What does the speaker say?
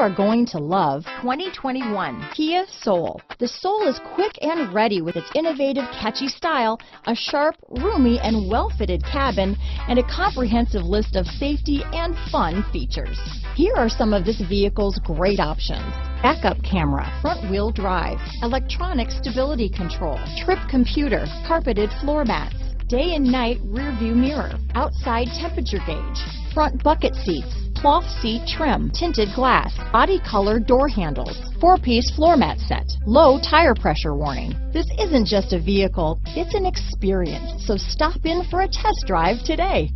are going to love 2021 Kia Soul. The Soul is quick and ready with its innovative, catchy style, a sharp, roomy, and well-fitted cabin, and a comprehensive list of safety and fun features. Here are some of this vehicle's great options. Backup camera, front wheel drive, electronic stability control, trip computer, carpeted floor mats, day and night rear view mirror, outside temperature gauge, front bucket seats, Cloth seat trim, tinted glass, body color door handles, four-piece floor mat set, low tire pressure warning. This isn't just a vehicle, it's an experience, so stop in for a test drive today.